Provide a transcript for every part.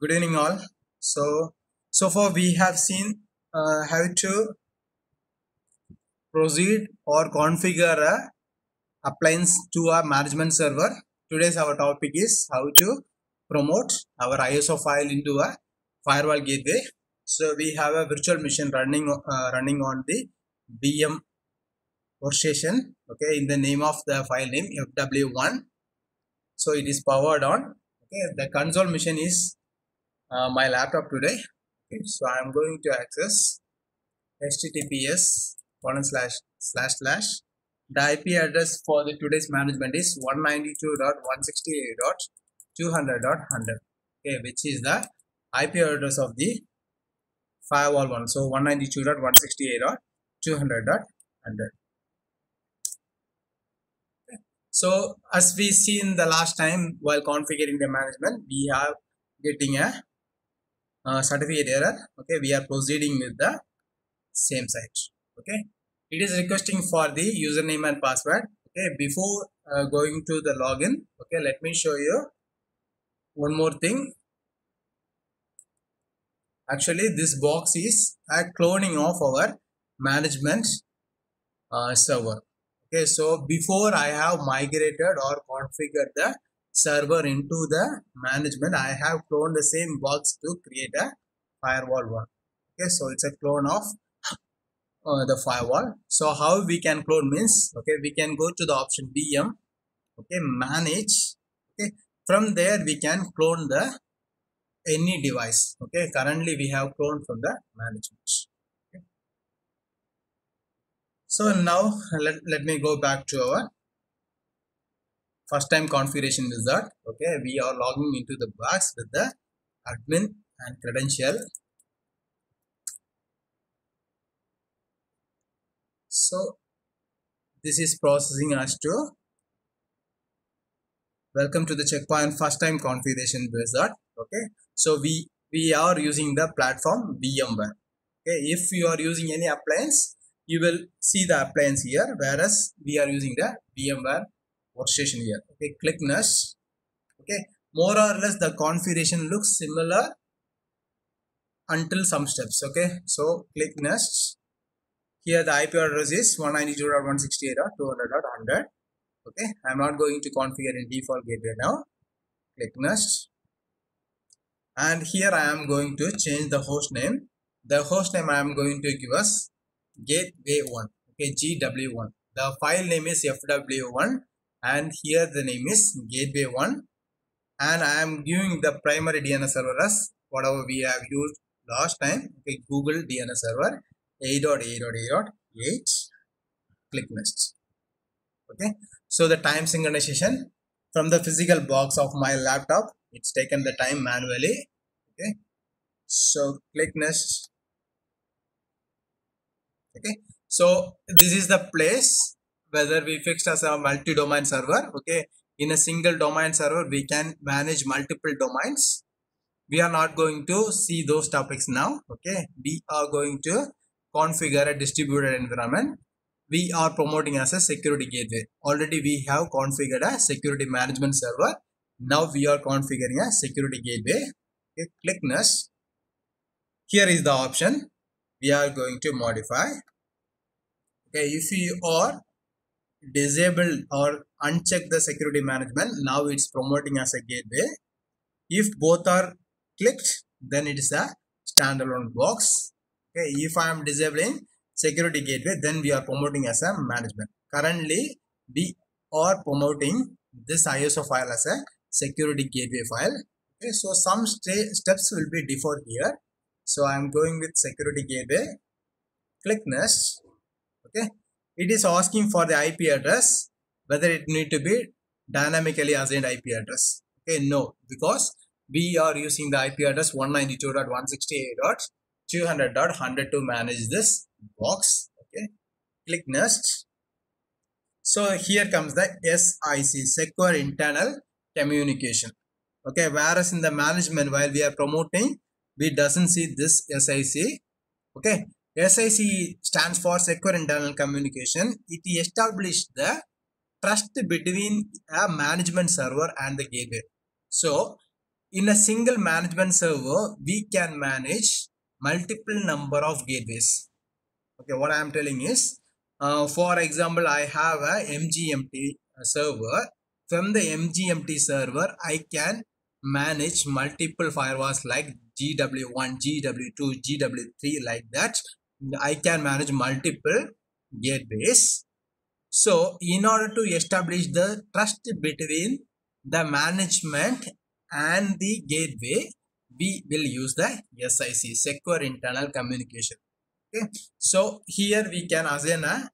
good evening all. So so far we have seen uh, how to proceed or configure a appliance to a management server. Today's our topic is how to promote our iso file into a firewall gateway. So we have a virtual machine running uh, running on the vm workstation okay in the name of the file name fw1 so it is powered on okay. The console machine is uh, my laptop today. Okay, so i'm going to access https colon slash slash slash. The ip address for the today's management is 192.168.200.100 okay which is the ip address of the firewall one. So 192.168.200.100 so as we seen the last time while configuring the management we are getting a uh, certificate error okay we are proceeding with the same site okay. It is requesting for the username and password okay. Before uh, going to the login okay let me show you one more thing. Actually this box is a cloning of our management uh, server okay. So before i have migrated or configured the server into the management. I have cloned the same box to create a firewall one. Okay so it's a clone of uh, the firewall. So how we can clone means okay we can go to the option vm okay manage okay. From there we can clone the any device okay. Currently we have cloned from the management. Okay. so now let, let me go back to our first time configuration wizard okay we are logging into the box with the admin and credential. So this is processing us to welcome to the Check Point first time configuration wizard okay. So we we are using the platform vmware okay. If you are using any appliance you will see the appliance here whereas we are using the vmware workstation here. Okay click next okay more or less the configuration looks similar until some steps. Okay so click next here the ip address is 192.168.200.100 okay i'm not going to configure in default gateway now. Click next and here i am going to change the host name. The host name i am going to give us gateway1 okay gw1 the file name is fw1 and here the name is gateway1 and i am giving the primary dns server as whatever we have used last time. Okay google dns server 8.8.8.8 click next. Okay so the time synchronization from the physical box of my laptop it's taken the time manually. Okay so click next. Okay so this is the place whether we fixed as a multi-domain server okay? In a single domain server we can manage multiple domains. We are not going to see those topics now okay? We are going to configure a distributed environment. We are promoting as a security gateway. Already we have configured a security management server. Now we are configuring a security gateway. Okay click next here is the option. We are going to modify. Okay if you are disable or uncheck the security management now it's promoting as a gateway. If both are clicked then it is a standalone box. Okay if i am disabling security gateway then we are promoting as a management. Currently we are promoting this iso file as a security gateway file. Okay so some steps will be default here. So i am going with security gateway click next. Okay it is asking for the ip address whether it need to be dynamically assigned ip address. Okay no because we are using the ip address 192.168.200.100 to manage this box. Okay click next. So here comes the sic secure internal communication. Okay whereas in the management while we are promoting we doesn't see this sic okay sic stands for secure internal communication it established the trust between a management server and the gateway so in a single management server, we can manage multiple number of gateways. Okay, what I am telling is, uh, for example, I have a MGMT server. From the MGMT server, I can manage multiple firewalls like GW1, GW2, GW3 like that. I can manage multiple gateways. So in order to establish the trust between the management and the gateway, we will use the SIC, Secure Internal Communication. Okay. So here we can assign a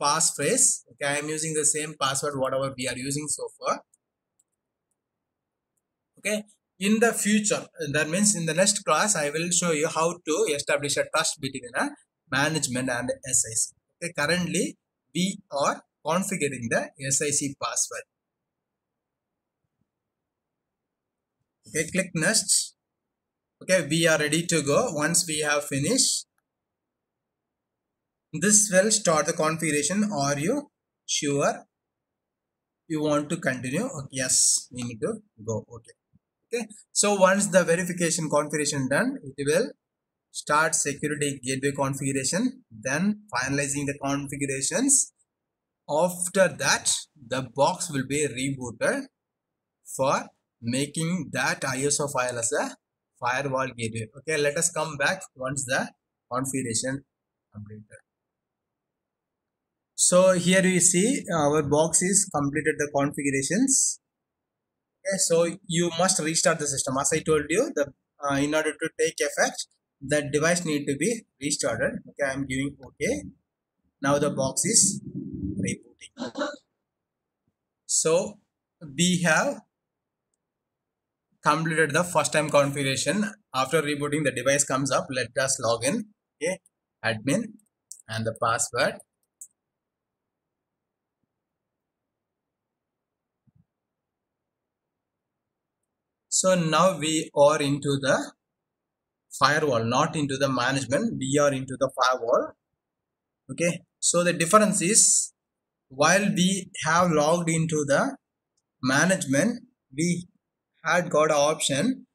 passphrase. Okay, I am using the same password whatever we are using so far. Okay. In the future, that means in the next class, I will show you how to establish a trust between a management and SIC. Okay, currently we are configuring the SIC password. Okay, click next. Okay, we are ready to go. Once we have finished, this will start the configuration. Are you sure you want to continue? Okay, yes, we need to go. Okay. Okay. So once the verification configuration done, it will start security gateway configuration, then finalizing the configurations. After that, the box will be rebooted for making that ISO file as a firewall gateway. Okay, let us come back once the configuration completed. So here we see our box is completed the configurations. Okay, so you must restart the system. As I told you, the uh, in order to take effect, that device need to be restarted. Okay, I am giving OK. Now the box is rebooting. So we have completed the first time configuration. After rebooting, the device comes up. Let us log in. Okay, admin and the password. So now we are into the firewall, not into the management. We are into the firewall. Okay. So the difference is while we have logged into the management, we had got an option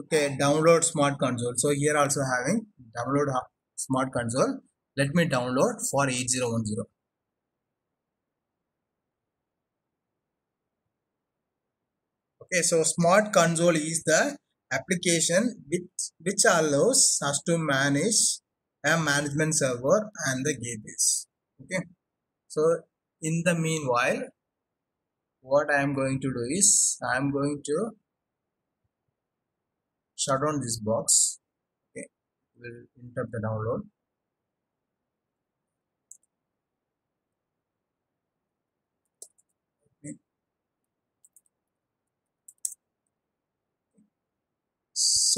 okay download smart console so here also having download smart console let me download for 8010 okay so smart console is the application which which allows us to manage a management server and the gateways. Okay so in the meanwhile what I am going to do is I am going to shut down this box. Okay we'll interrupt the download okay.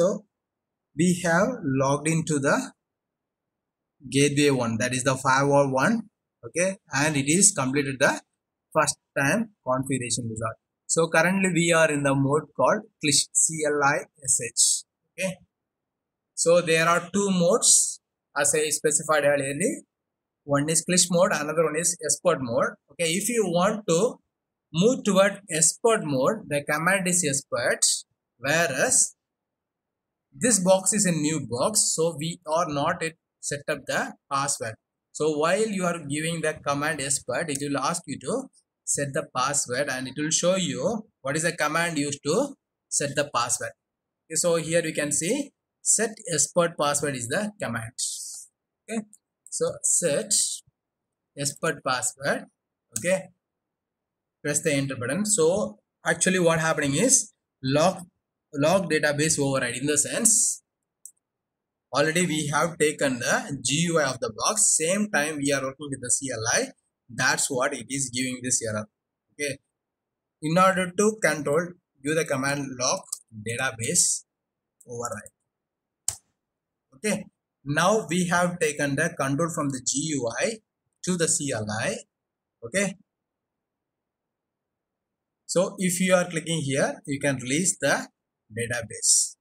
So we have logged into the gateway one that is the firewall one okay and it is completed the first time configuration result. So currently we are in the mode called CLI-SH. Okay. So there are two modes as I specified earlier. One is CLISH mode, another one is expert mode. Okay. If you want to move toward expert mode, the command is expert, whereas this box is a new box. So we are not it set up the password. So while you are giving the command expert, it will ask you to set the password and it will show you what is the command used to set the password. Okay, so here you can see set expert password is the command. Okay. So set expert password. Okay. Press the enter button. So actually what happening is lock lock database override. In the sense already we have taken the GUI of the box. Same time we are working with the CLI that's what it is giving this error. Okay. In order to control use the command lock database override. Okay. Now we have taken the control from the GUI to the CLI okay. So if you are clicking here you can release the database.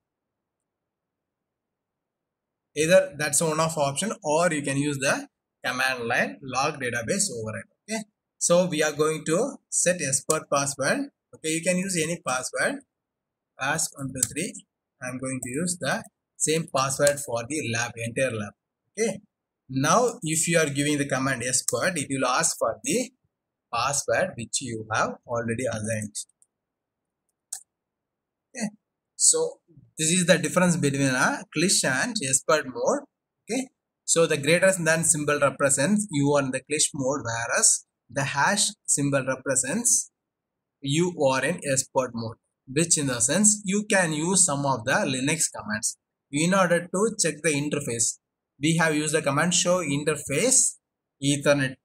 Either that's one of option or you can use the command line lock database override okay? So we are going to set expert password. Okay you can use any password. As 123 i'm going to use the same password for the lab entire lab okay? Now if you are giving the command expert it will ask for the password which you have already assigned. Okay so this is the difference between a CLISH and expert mode okay? So the greater than symbol represents you are in the CLISH mode whereas the hash symbol represents you are in expert mode which in the sense you can use some of the linux commands. In order to check the interface we have used the command show interface ethernet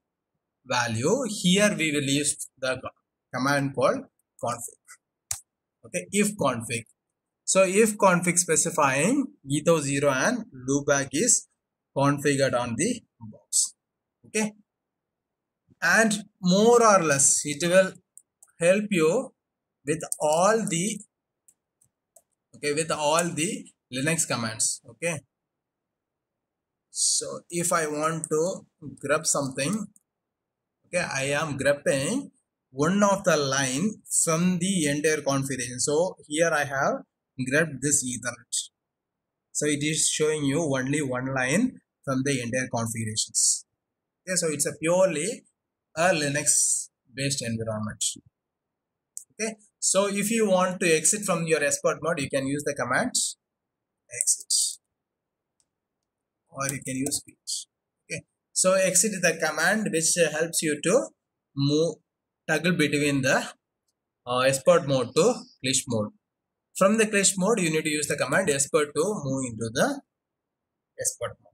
value. Here we will use the command called config okay? ifconfig so ifconfig specifying etho 0 and loopback is configured on the box. Okay. And more or less it will help you with all the okay with all the linux commands. Okay. So if i want to grab something okay i am grabbing one of the line from the entire configuration. So here i have grabbed this ethernet. So it is showing you only one line from the entire configurations. Okay so it's a purely a linux based environment. Okay so if you want to exit from your expert mode you can use the command exit. Or you can use speech okay so exit is the command which helps you to move toggle between the uh, expert mode to CLISH mode from the CLISH mode you need to use the command expert to move into the expert mode